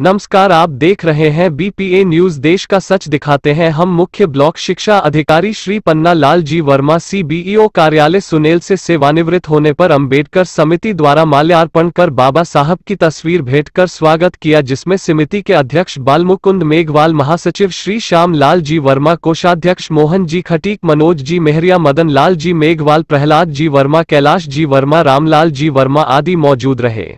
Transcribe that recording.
नमस्कार, आप देख रहे हैं बीपीए न्यूज़ देश का सच दिखाते हैं। हम मुख्य ब्लॉक शिक्षा अधिकारी श्री पन्ना लाल जी वर्मा सीबीईओ कार्यालय सुनेल से सेवानिवृत्त होने पर अंबेडकर समिति द्वारा माल्यार्पण कर बाबा साहब की तस्वीर भेंट कर स्वागत किया, जिसमें समिति के अध्यक्ष बालमुकुंद मेघवाल, महासचिव श्री श्याम लाल जी वर्मा, कोषाध्यक्ष मोहन जी खटीक, मनोज जी मेहरिया, मदन लाल जी मेघवाल, प्रहलाद जी वर्मा, कैलाश जी वर्मा रामलाल जी वर्मा आदि मौजूद रहे।